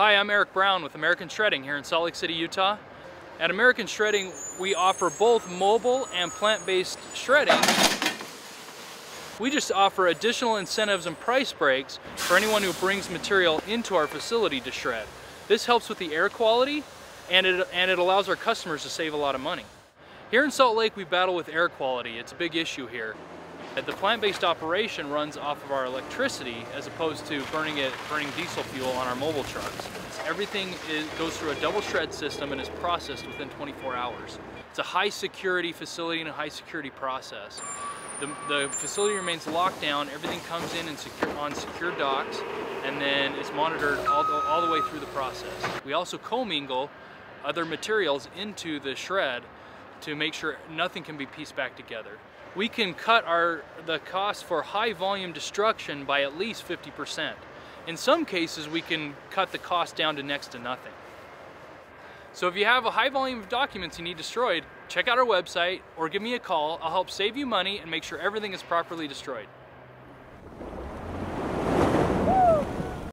Hi, I'm Erik Brown with American Shredding here in Salt Lake City, Utah. At American Shredding, we offer both mobile and plant-based shredding. We just offer additional incentives and price breaks for anyone who brings material into our facility to shred. This helps with the air quality and it, and it allows our customers to save a lot of money. Here in Salt Lake, we battle with air quality. It's a big issue here. The plant-based operation runs off of our electricity as opposed to burning it, burning diesel fuel on our mobile trucks. Everything is, goes through a double shred system and is processed within 24 hours. It's a high security facility and a high security process. The, the facility remains locked down, everything comes in and secure, on secure docks, and then it's monitored all the, all the way through the process. We also commingle other materials into the shred to make sure nothing can be pieced back together. We can cut our the cost for high volume destruction by at least 50%. In some cases, we can cut the cost down to next to nothing. So if you have a high volume of documents you need destroyed, check out our website or give me a call. I'll help save you money and make sure everything is properly destroyed.